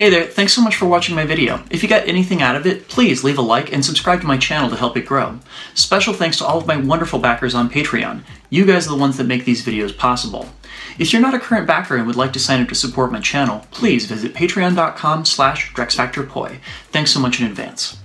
Hey there, thanks so much for watching my video. If you got anything out of it, please leave a like and subscribe to my channel to help it grow. Special thanks to all of my wonderful backers on Patreon. You guys are the ones that make these videos possible. If you're not a current backer and would like to sign up to support my channel, please visit patreon.com slash drexfactorpoi. Thanks so much in advance.